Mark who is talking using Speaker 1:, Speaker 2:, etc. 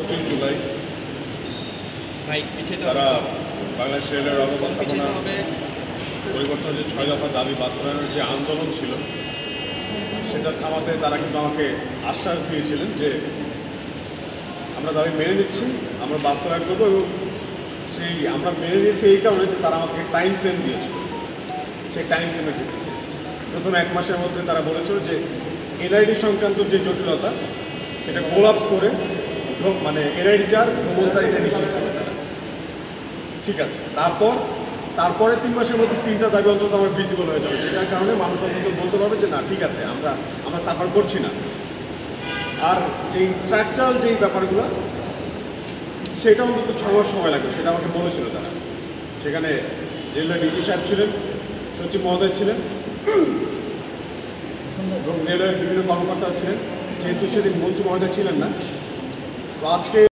Speaker 1: পঁচিশ জুলাই তারা বাংলাদেশ রেলের অব্যবস্থাপনা
Speaker 2: পিছিয়ে
Speaker 1: পরিবর্তন যে ছয় দফা দাবি বাস্তবায়নের যে আন্দোলন ছিল সেটা থামাতে তারা কিন্তু আমাকে আশ্বাস দিয়েছিলেন যে আমরা দাবি মেনে নিচ্ছি আমরা বাস্তবায়ন করব এবং সেই আমরা মেনে নিয়েছি এই কারণে যে তারা আমাকে টাইম ফ্রেম দিয়েছিল। সেই টাইম ফ্রেমের ভিত্তিতে প্রথম এক মাসের মধ্যে তারা বলেছিল যে এনআইডি সংক্রান্ত যে জটিলতা সেটা কোলাপস করে মানে এনআইডি যার ভ্রমণটা এটা নিশ্চিত ঠিক আছে। তারপর তারপরে তিন মাসের মধ্যে তিনটা দাবি অন্তত আমার ভিজিবল হয়ে যাবে, যেটার কারণে মানুষ অন্তত বলতে পারবে যে, না, ঠিক আছে, আমরা আমরা সাফার করছি না। আর যে স্ট্রাকচারাল যেই ব্যাপারগুলো, সেটা অন্তত ছ মাস সময় লাগবে, সেটা আমাকে বলেছিল তারা। সেখানে রেলওয়ে ডিজি সাহেব ছিলেন, সচিব মহোদয় ছিলেন, এবং রেলওয়ের বিভিন্ন কর্মকর্তা ছিলেন। যেহেতু সেদিন মন্ত্রী মহোদয় ছিলেন না আজকে